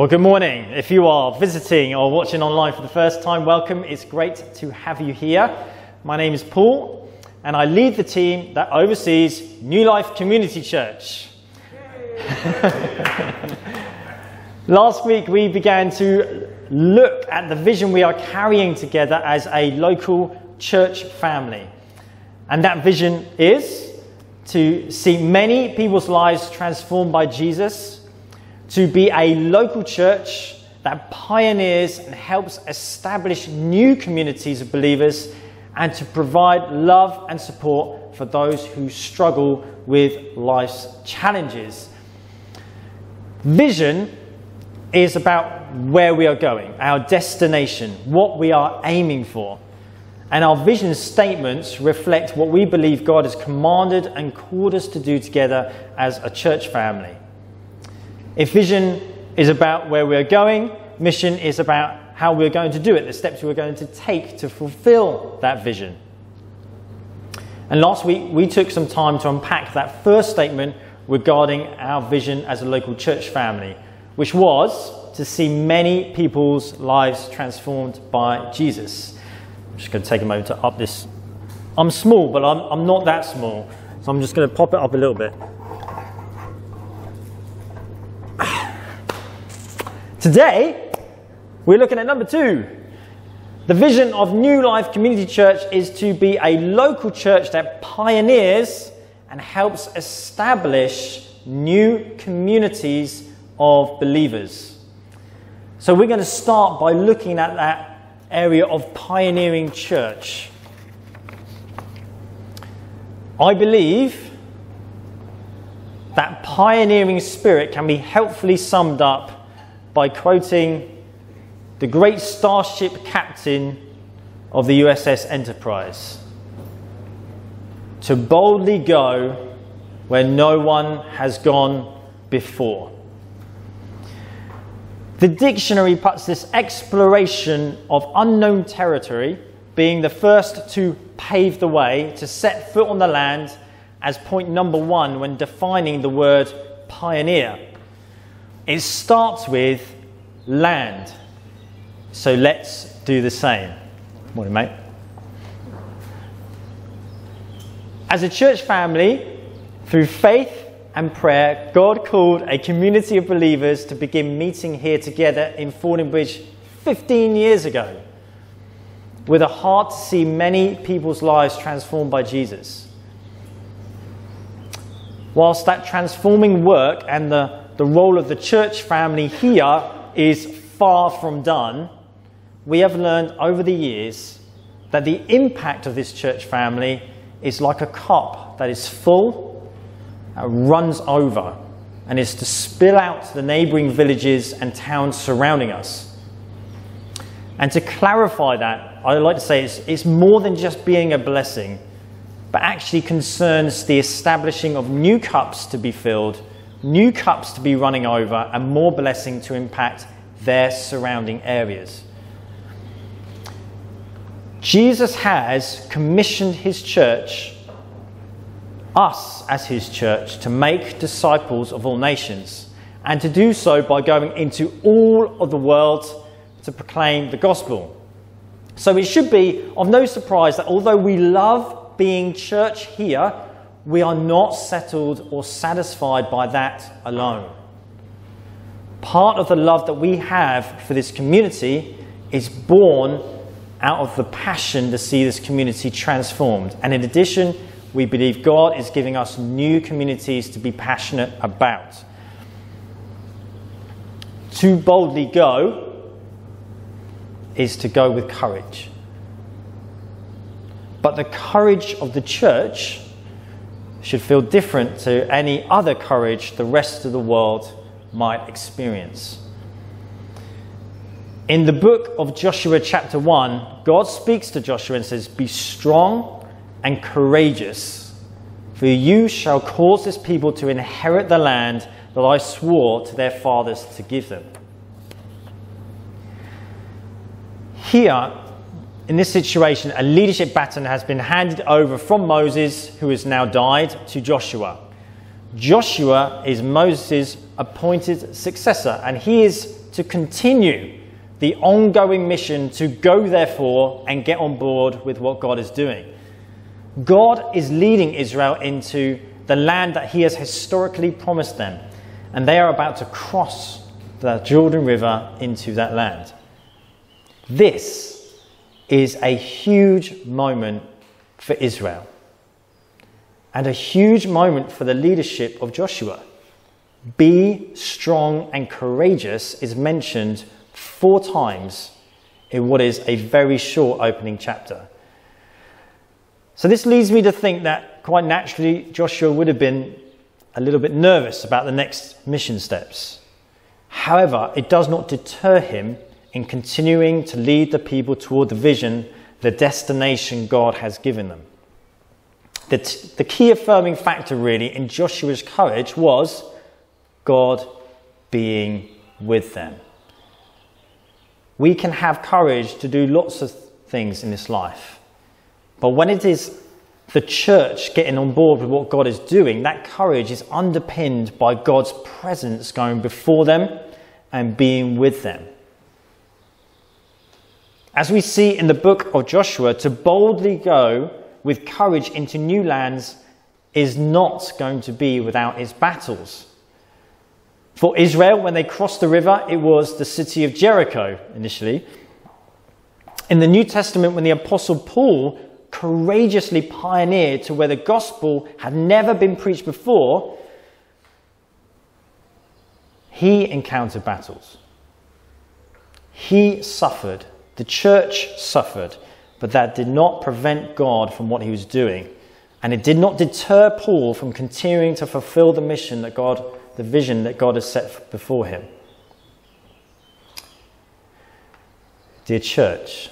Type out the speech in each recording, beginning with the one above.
Well, good morning. If you are visiting or watching online for the first time, welcome. It's great to have you here. My name is Paul, and I lead the team that oversees New Life Community Church. Last week, we began to look at the vision we are carrying together as a local church family. And that vision is to see many people's lives transformed by Jesus to be a local church that pioneers and helps establish new communities of believers and to provide love and support for those who struggle with life's challenges. Vision is about where we are going, our destination, what we are aiming for. And our vision statements reflect what we believe God has commanded and called us to do together as a church family. If vision is about where we're going, mission is about how we're going to do it, the steps we're going to take to fulfill that vision. And last week, we took some time to unpack that first statement regarding our vision as a local church family, which was to see many people's lives transformed by Jesus. I'm just going to take a moment to up this. I'm small, but I'm, I'm not that small, so I'm just going to pop it up a little bit. Today, we're looking at number two. The vision of New Life Community Church is to be a local church that pioneers and helps establish new communities of believers. So, we're going to start by looking at that area of pioneering church. I believe that pioneering spirit can be helpfully summed up by quoting the great starship captain of the USS Enterprise to boldly go where no one has gone before. The dictionary puts this exploration of unknown territory, being the first to pave the way, to set foot on the land, as point number one when defining the word pioneer. It starts with land. So let's do the same. Morning, mate. As a church family, through faith and prayer, God called a community of believers to begin meeting here together in Fordingbridge 15 years ago with a heart to see many people's lives transformed by Jesus. Whilst that transforming work and the the role of the church family here is far from done, we have learned over the years that the impact of this church family is like a cup that is full, and runs over, and is to spill out to the neighbouring villages and towns surrounding us. And to clarify that, I would like to say it's, it's more than just being a blessing, but actually concerns the establishing of new cups to be filled new cups to be running over, and more blessing to impact their surrounding areas. Jesus has commissioned his church, us as his church, to make disciples of all nations, and to do so by going into all of the world to proclaim the gospel. So it should be of no surprise that although we love being church here, we are not settled or satisfied by that alone. Part of the love that we have for this community is born out of the passion to see this community transformed. And in addition, we believe God is giving us new communities to be passionate about. To boldly go is to go with courage. But the courage of the church should feel different to any other courage the rest of the world might experience. In the book of Joshua, chapter 1, God speaks to Joshua and says, Be strong and courageous, for you shall cause this people to inherit the land that I swore to their fathers to give them. Here, in this situation, a leadership baton has been handed over from Moses, who has now died, to Joshua. Joshua is Moses' appointed successor, and he is to continue the ongoing mission to go, therefore, and get on board with what God is doing. God is leading Israel into the land that He has historically promised them, and they are about to cross the Jordan River into that land. This is a huge moment for Israel and a huge moment for the leadership of Joshua. Be strong and courageous is mentioned four times in what is a very short opening chapter. So, this leads me to think that quite naturally Joshua would have been a little bit nervous about the next mission steps. However, it does not deter him in continuing to lead the people toward the vision, the destination God has given them. The, the key affirming factor, really, in Joshua's courage was God being with them. We can have courage to do lots of things in this life. But when it is the church getting on board with what God is doing, that courage is underpinned by God's presence going before them and being with them. As we see in the book of Joshua, to boldly go with courage into new lands is not going to be without its battles. For Israel, when they crossed the river, it was the city of Jericho initially. In the New Testament, when the Apostle Paul courageously pioneered to where the gospel had never been preached before, he encountered battles. He suffered. The church suffered. But that did not prevent God from what he was doing. And it did not deter Paul from continuing to fulfill the mission that God the vision that God has set before him. Dear church,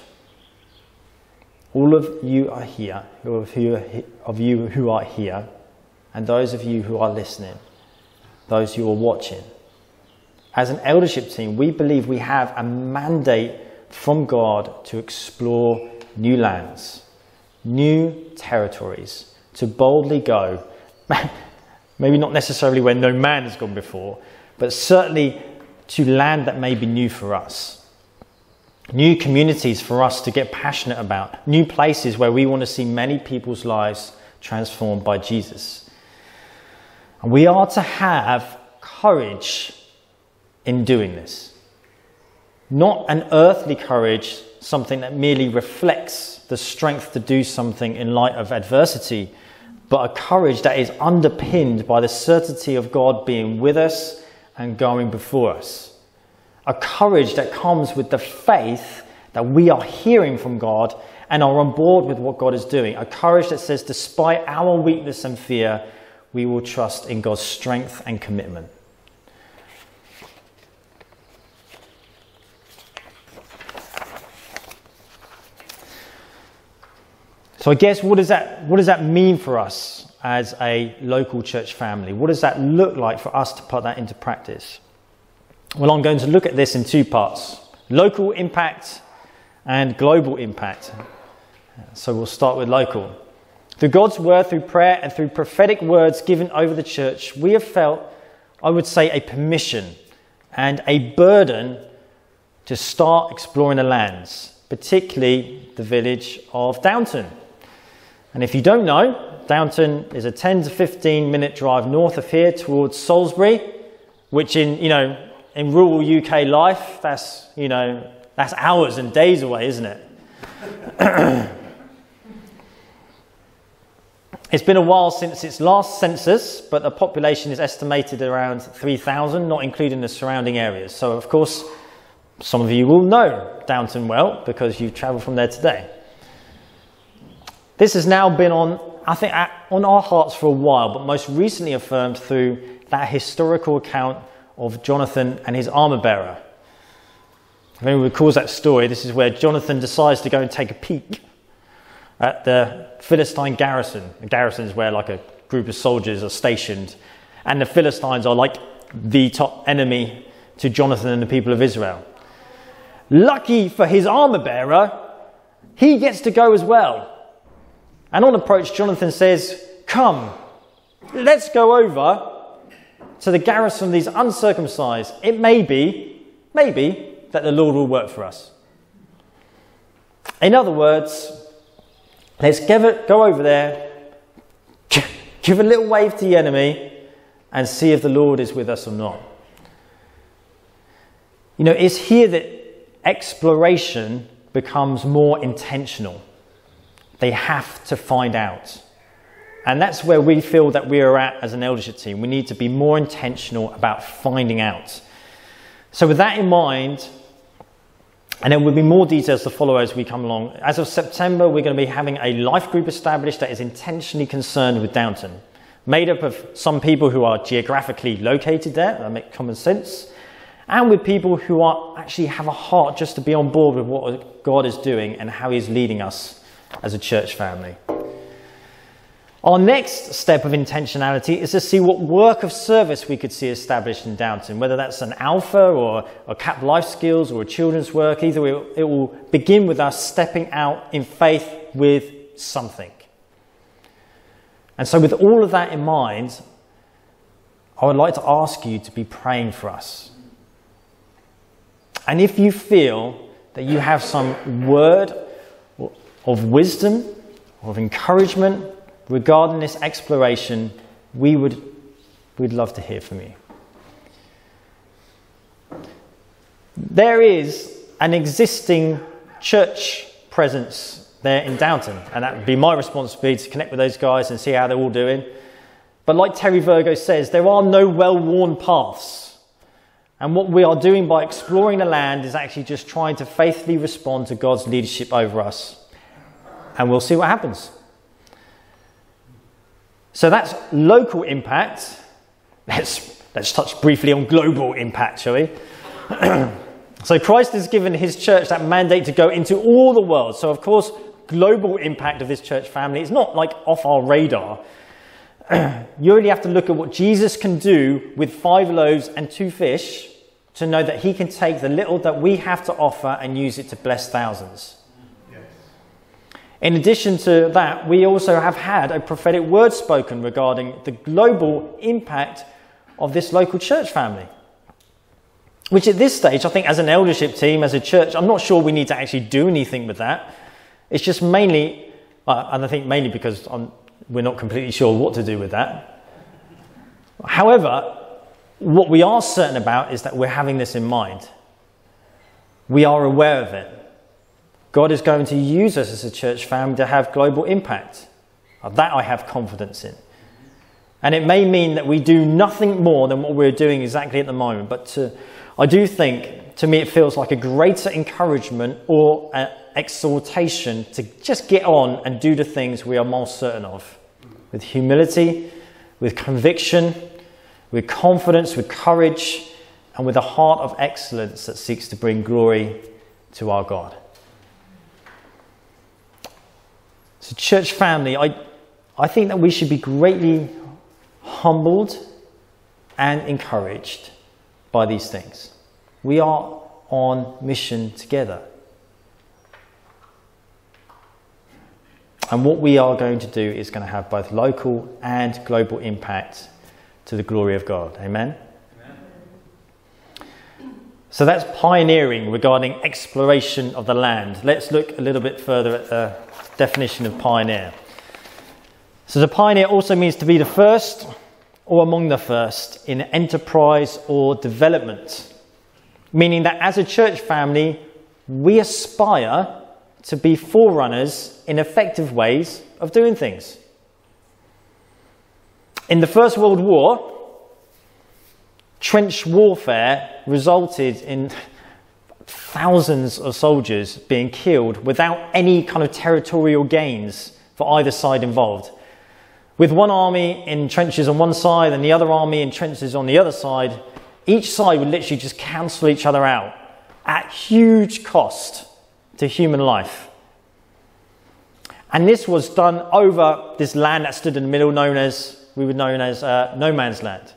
all of you are here, of you who are here, and those of you who are listening, those who are watching. As an eldership team, we believe we have a mandate from God to explore new lands, new territories, to boldly go. Maybe not necessarily where no man has gone before, but certainly to land that may be new for us. New communities for us to get passionate about, new places where we want to see many people's lives transformed by Jesus. And we are to have courage in doing this. Not an earthly courage, something that merely reflects the strength to do something in light of adversity, but a courage that is underpinned by the certainty of God being with us and going before us. A courage that comes with the faith that we are hearing from God and are on board with what God is doing. A courage that says, despite our weakness and fear, we will trust in God's strength and commitment. So I guess what does that what does that mean for us as a local church family? What does that look like for us to put that into practice? Well, I'm going to look at this in two parts: local impact and global impact. So we'll start with local. Through God's word, through prayer, and through prophetic words given over the church, we have felt, I would say, a permission and a burden to start exploring the lands, particularly the village of Downton. And if you don't know, Downton is a 10 to 15 minute drive north of here towards Salisbury, which in, you know, in rural UK life, that's, you know, that's hours and days away, isn't it? it's been a while since its last census, but the population is estimated around 3,000, not including the surrounding areas. So, of course, some of you will know Downton well because you've travelled from there today. This has now been on, I think, on our hearts for a while, but most recently affirmed through that historical account of Jonathan and his armor bearer. If anyone recalls that story, this is where Jonathan decides to go and take a peek at the Philistine garrison. The garrison is where like a group of soldiers are stationed, and the Philistines are like the top enemy to Jonathan and the people of Israel. Lucky for his armor bearer, he gets to go as well. And on approach, Jonathan says, Come, let's go over to the garrison of these uncircumcised. It may be maybe, that the Lord will work for us. In other words, let's it, go over there, give a little wave to the enemy, and see if the Lord is with us or not. You know, it's here that exploration becomes more intentional. They have to find out. And that's where we feel that we are at as an eldership team. We need to be more intentional about finding out. So, with that in mind, and there will be more details to follow as we come along. As of September, we're going to be having a life group established that is intentionally concerned with Downton, made up of some people who are geographically located there, that make common sense, and with people who are actually have a heart just to be on board with what God is doing and how He's leading us as a church family. Our next step of intentionality is to see what work of service we could see established in Downton, whether that's an alpha or a CAP life skills or a children's work. Either way, it will begin with us stepping out in faith with something. And so, with all of that in mind, I would like to ask you to be praying for us. And if you feel that you have some word of wisdom, of encouragement, regarding this exploration, we would we'd love to hear from you. There is an existing church presence there in Downton, and that would be my responsibility to connect with those guys and see how they're all doing. But like Terry Virgo says, there are no well worn paths. And what we are doing by exploring the land is actually just trying to faithfully respond to God's leadership over us. And we'll see what happens. So that's local impact. Let's, let's touch briefly on global impact, shall we? so Christ has given his church that mandate to go into all the world. So, of course, global impact of this church family is not like off our radar. you only have to look at what Jesus can do with five loaves and two fish to know that he can take the little that we have to offer and use it to bless thousands. In addition to that, we also have had a prophetic word spoken regarding the global impact of this local church family. Which at this stage, I think as an eldership team, as a church, I'm not sure we need to actually do anything with that. It's just mainly, uh, and I think mainly because I'm, we're not completely sure what to do with that. However, what we are certain about is that we're having this in mind. We are aware of it. God is going to use us as a church family to have global impact. That I have confidence in. And it may mean that we do nothing more than what we're doing exactly at the moment, but to, I do think, to me, it feels like a greater encouragement or exhortation to just get on and do the things we are most certain of with humility, with conviction, with confidence, with courage, and with a heart of excellence that seeks to bring glory to our God. So, church family, I, I think that we should be greatly humbled and encouraged by these things. We are on mission together. And what we are going to do is going to have both local and global impact to the glory of God. Amen? So that's pioneering regarding exploration of the land. Let's look a little bit further at the definition of pioneer. So, the pioneer also means to be the first or among the first in enterprise or development, meaning that as a church family, we aspire to be forerunners in effective ways of doing things. In the First World War, trench warfare resulted in thousands of soldiers being killed without any kind of territorial gains for either side involved. With one army in trenches on one side and the other army in trenches on the other side, each side would literally just cancel each other out at huge cost to human life. And this was done over this land that stood in the middle, known as, we would know as uh, no man's land.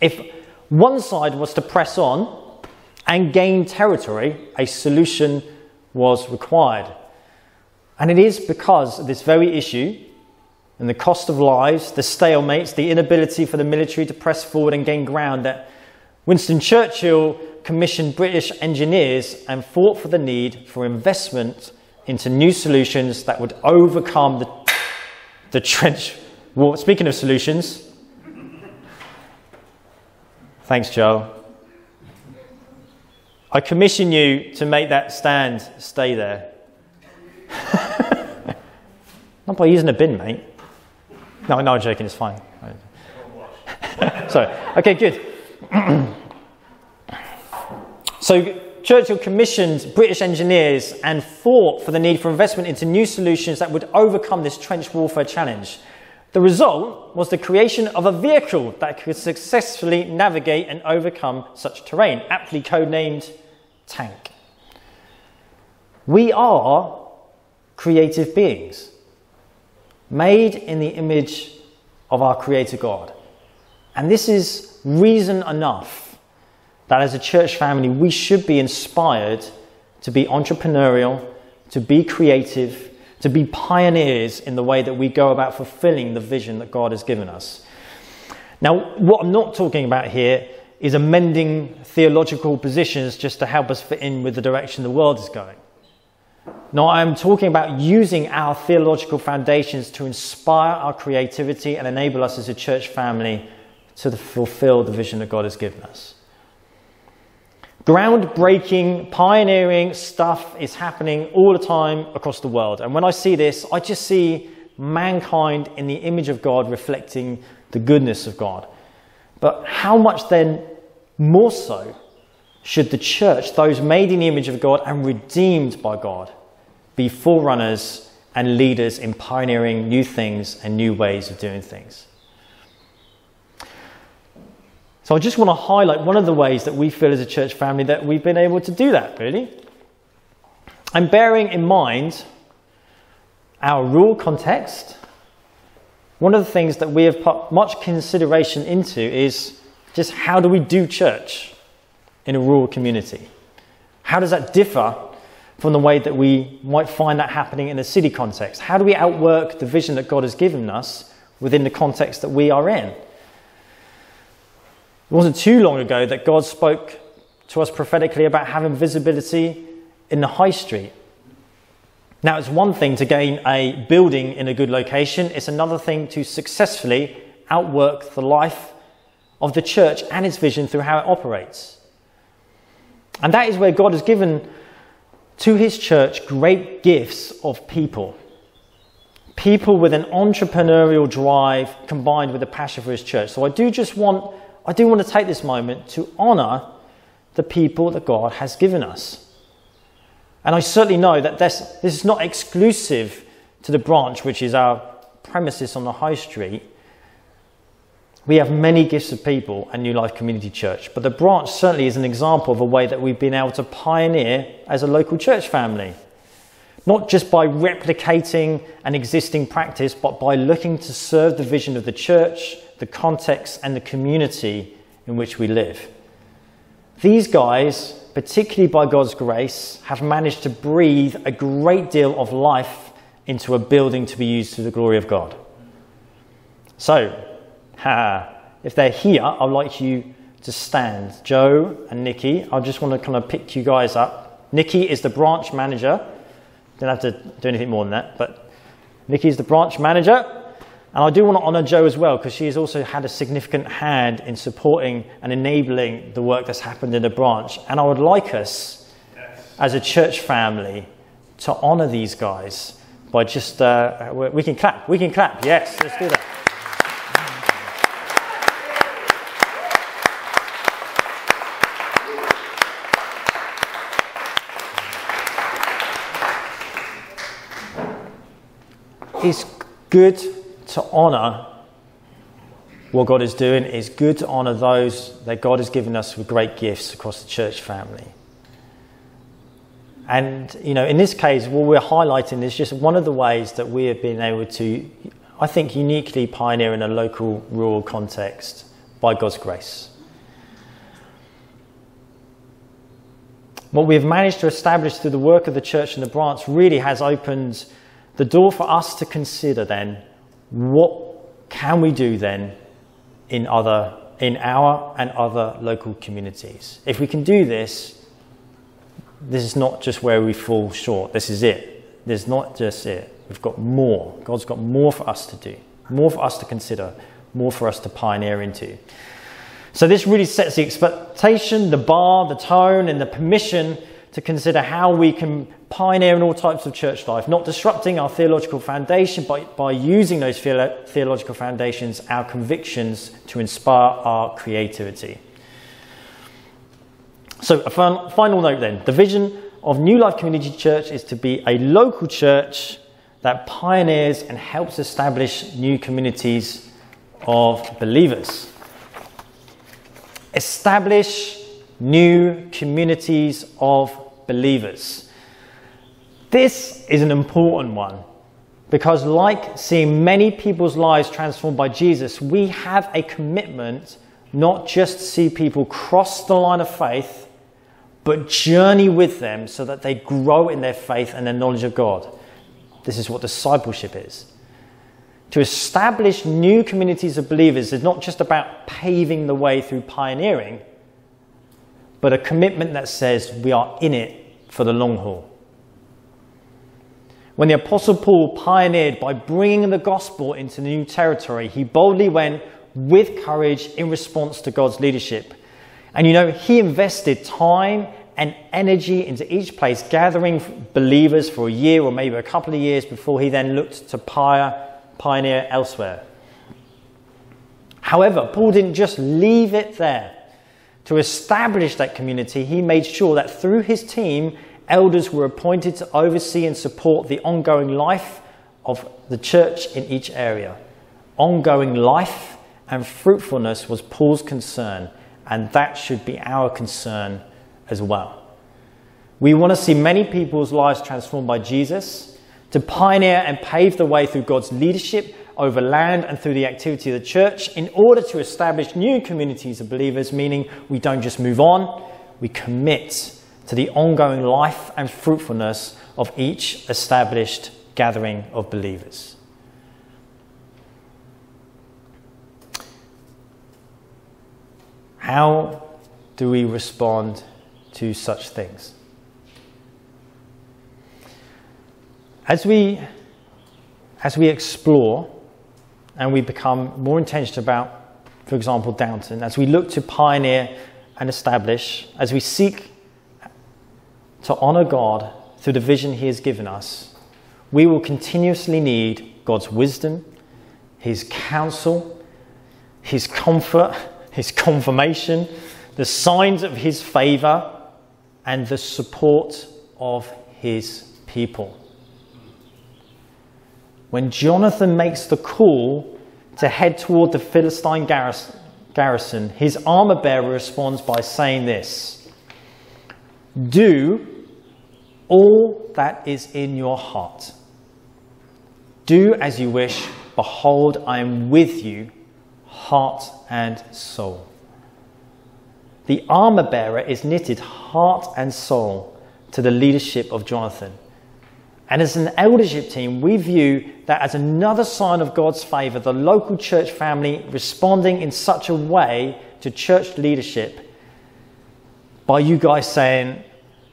If one side was to press on, and gain territory, a solution was required. And it is because of this very issue and the cost of lives, the stalemates, the inability for the military to press forward and gain ground that Winston Churchill commissioned British engineers and fought for the need for investment into new solutions that would overcome the, the trench war. Speaking of solutions, thanks, Joe. I commission you to make that stand stay there. Not by using a bin, mate. No, no, I'm joking, it's fine. Sorry. Okay, good. so Churchill commissioned British engineers and fought for the need for investment into new solutions that would overcome this trench warfare challenge. The result was the creation of a vehicle that could successfully navigate and overcome such terrain, aptly codenamed Tank. We are creative beings, made in the image of our Creator God. And this is reason enough that as a church family, we should be inspired to be entrepreneurial, to be creative, to be pioneers in the way that we go about fulfilling the vision that God has given us. Now, what I'm not talking about here is amending theological positions just to help us fit in with the direction the world is going. Now, I'm talking about using our theological foundations to inspire our creativity and enable us as a church family to fulfill the vision that God has given us. Groundbreaking, pioneering stuff is happening all the time across the world. And when I see this, I just see mankind in the image of God reflecting the goodness of God. But how much then more so should the church, those made in the image of God and redeemed by God, be forerunners and leaders in pioneering new things and new ways of doing things? So I just want to highlight one of the ways that we feel as a church family that we've been able to do that, really. And bearing in mind our rural context, one of the things that we have put much consideration into is just how do we do church in a rural community? How does that differ from the way that we might find that happening in a city context? How do we outwork the vision that God has given us within the context that we are in? It wasn't too long ago that God spoke to us prophetically about having visibility in the high street. Now, it's one thing to gain a building in a good location, it's another thing to successfully outwork the life of the church and its vision through how it operates. And that is where God has given to his church great gifts of people. People with an entrepreneurial drive combined with a passion for his church. So I do just want I do want to take this moment to honour the people that God has given us. And I certainly know that this, this is not exclusive to the branch, which is our premises on the high street. We have many gifts of people at New Life Community Church, but the branch certainly is an example of a way that we've been able to pioneer as a local church family. Not just by replicating an existing practice, but by looking to serve the vision of the church the context and the community in which we live. These guys, particularly by God's grace, have managed to breathe a great deal of life into a building to be used to the glory of God. So, if they're here, I'd like you to stand. Joe and Nikki, I just want to kind of pick you guys up. Nikki is the branch manager. Don't have to do anything more than that, but Nikki is the branch manager. And I do want to honour Jo as well, because she has also had a significant hand in supporting and enabling the work that's happened in the branch. And I would like us, yes. as a church family, to honour these guys by just, uh, we can clap, we can clap, yes, let's do that. It's good to honor what God is doing. It's good to honor those that God has given us with great gifts across the church family. And, you know, in this case, what we're highlighting is just one of the ways that we have been able to, I think, uniquely pioneer in a local rural context by God's grace. What we've managed to establish through the work of the church and the branch really has opened the door for us to consider then what can we do then in other in our and other local communities. If we can do this, this is not just where we fall short. This is it. This is not just it. We've got more. God's got more for us to do, more for us to consider, more for us to pioneer into. So, this really sets the expectation, the bar, the tone, and the permission to consider how we can pioneer in all types of church life, not disrupting our theological foundation, but by using those theological foundations, our convictions, to inspire our creativity. So, a final note then the vision of New Life Community Church is to be a local church that pioneers and helps establish new communities of believers. Establish new communities of believers. This is an important one because, like seeing many people's lives transformed by Jesus, we have a commitment not just to see people cross the line of faith, but journey with them so that they grow in their faith and their knowledge of God. This is what discipleship is. To establish new communities of believers is not just about paving the way through pioneering, but a commitment that says we are in it for the long haul. When the Apostle Paul pioneered by bringing the gospel into new territory, he boldly went with courage in response to God's leadership. And you know, he invested time and energy into each place, gathering believers for a year or maybe a couple of years before he then looked to pioneer elsewhere. However, Paul didn't just leave it there. To establish that community, he made sure that through his team, elders were appointed to oversee and support the ongoing life of the church in each area. Ongoing life and fruitfulness was Paul's concern, and that should be our concern as well. We want to see many people's lives transformed by Jesus, to pioneer and pave the way through God's leadership over land and through the activity of the church in order to establish new communities of believers, meaning we don't just move on, we commit to the ongoing life and fruitfulness of each established gathering of believers. How do we respond to such things? As we, as we explore and we become more intentional about, for example, Downton, as we look to pioneer and establish, as we seek to honor God through the vision He has given us, we will continuously need God's wisdom, His counsel, His comfort, His confirmation, the signs of His favor, and the support of His people when Jonathan makes the call to head toward the Philistine garrison, his armor bearer responds by saying this Do all that is in your heart. Do as you wish. Behold, I am with you, heart and soul. The armor bearer is knitted heart and soul to the leadership of Jonathan. And as an eldership team, we view that as another sign of God's favour, the local church family responding in such a way to church leadership by you guys saying,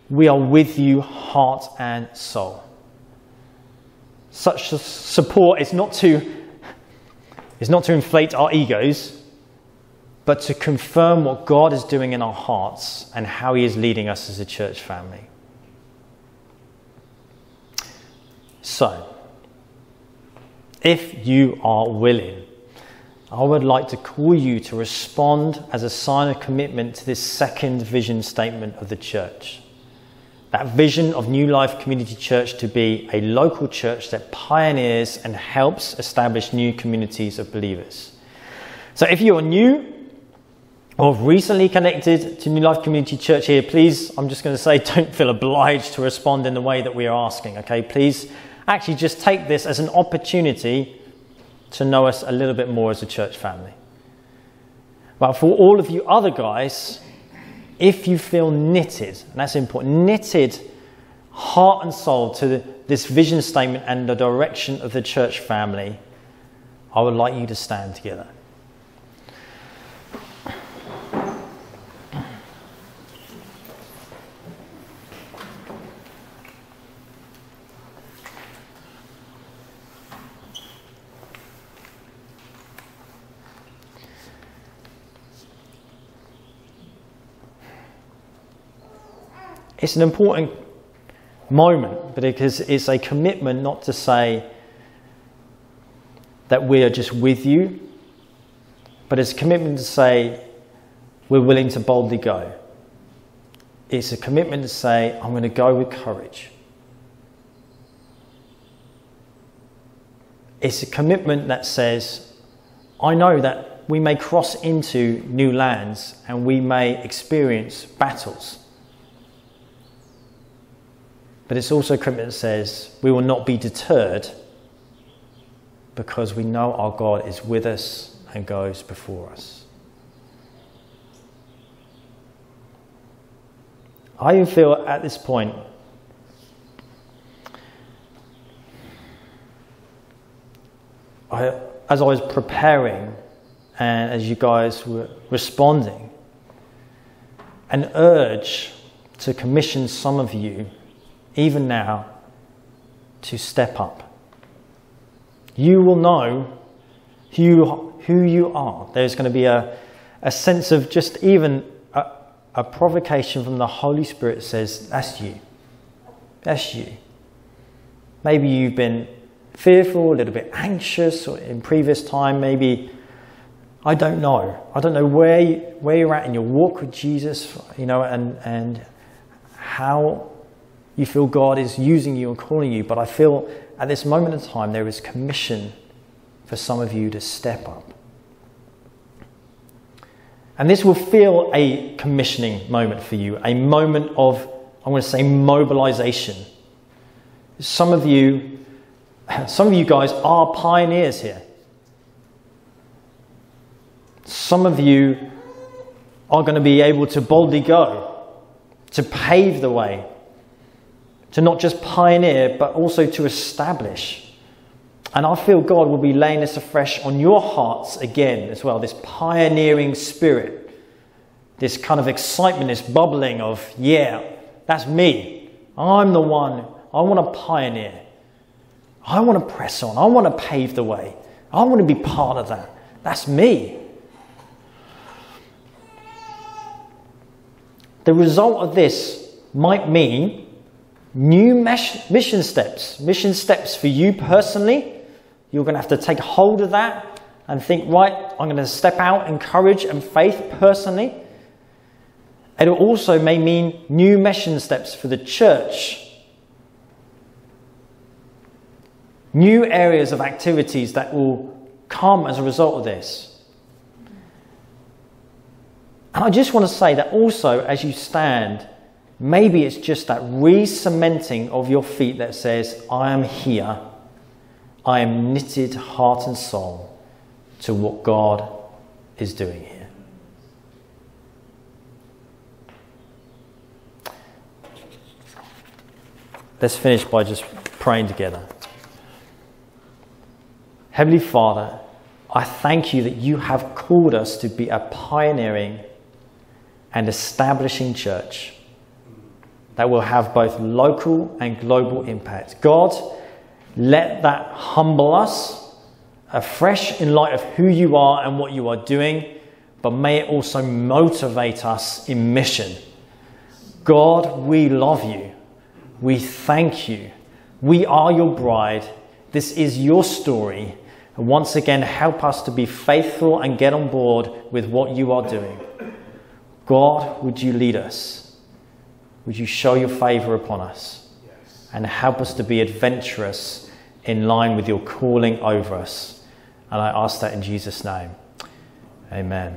We are with you, heart and soul. Such support is not to, is not to inflate our egos, but to confirm what God is doing in our hearts and how He is leading us as a church family. So, if you are willing, I would like to call you to respond as a sign of commitment to this second vision statement of the church. That vision of New Life Community Church to be a local church that pioneers and helps establish new communities of believers. So if you are new or recently connected to New Life Community Church here, please, I'm just going to say, don't feel obliged to respond in the way that we are asking, okay? Please actually just take this as an opportunity to know us a little bit more as a church family. But for all of you other guys, if you feel knitted, and that's important, knitted heart and soul to this vision statement and the direction of the church family, I would like you to stand together. It's an important moment because it's a commitment not to say that we are just with you, but it's a commitment to say we're willing to boldly go. It's a commitment to say, I'm going to go with courage. It's a commitment that says, I know that we may cross into new lands and we may experience battles. But it's also a commitment that says we will not be deterred because we know our God is with us and goes before us. I feel at this point I, as I was preparing and as you guys were responding, an urge to commission some of you, even now, to step up. You will know who, who you are. There's going to be a, a sense of just even a, a provocation from the Holy Spirit says, That's you. That's you. Maybe you've been fearful, a little bit anxious, or in previous time, maybe, I don't know. I don't know where, you, where you're at in your walk with Jesus, you know, and, and how you feel God is using you and calling you. But I feel at this moment in time, there is commission for some of you to step up. And this will feel a commissioning moment for you, a moment of, I want to say, mobilization. Some of you some of you guys are pioneers here. Some of you are going to be able to boldly go, to pave the way, to not just pioneer, but also to establish. And I feel God will be laying this afresh on your hearts again as well this pioneering spirit, this kind of excitement, this bubbling of, yeah, that's me. I'm the one. I want to pioneer. I want to press on. I want to pave the way. I want to be part of that. That's me. The result of this might mean new mission steps, mission steps for you personally. You're going to have to take hold of that and think, right, I'm going to step out in courage and faith personally. It also may mean new mission steps for the church new areas of activities that will come as a result of this. And I just want to say that also, as you stand, maybe it's just that re cementing of your feet that says, I am here. I am knitted heart and soul to what God is doing here. Let's finish by just praying together. Heavenly Father, I thank you that you have called us to be a pioneering and establishing church that will have both local and global impact. God, let that humble us afresh in light of who you are and what you are doing, but may it also motivate us in mission. God, we love you. We thank you. We are your bride. This is your story. And once again, help us to be faithful and get on board with what you are doing. God, would you lead us? Would you show your favor upon us? And help us to be adventurous in line with your calling over us. And I ask that in Jesus' name. Amen.